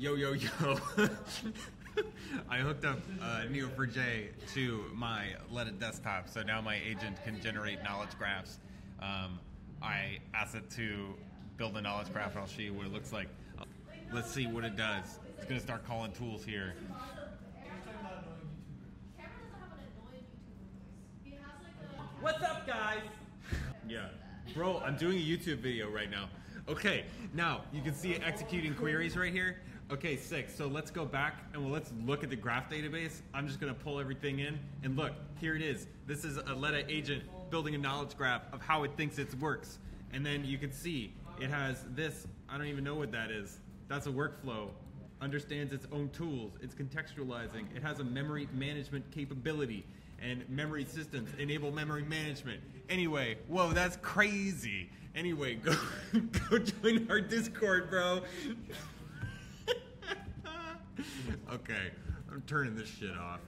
Yo, yo, yo. I hooked up uh, Neo4j to my Letta desktop, so now my agent can generate knowledge graphs. Um, I asked it to build a knowledge graph, and I'll show you what it looks like. Let's see what it does. It's gonna start calling tools here. What's up, guys? Yeah. Bro, I'm doing a YouTube video right now. Okay, now you can see executing queries right here. Okay, six. So let's go back and well, let's look at the graph database. I'm just gonna pull everything in and look, here it is. This is a Letta agent building a knowledge graph of how it thinks it works. And then you can see it has this, I don't even know what that is. That's a workflow. Understands its own tools, it's contextualizing, it has a memory management capability and memory systems enable memory management. Anyway, whoa, that's crazy. Anyway, go go join our Discord, bro. okay, I'm turning this shit off.